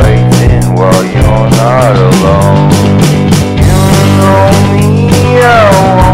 waiting while you're not alone. You know me, I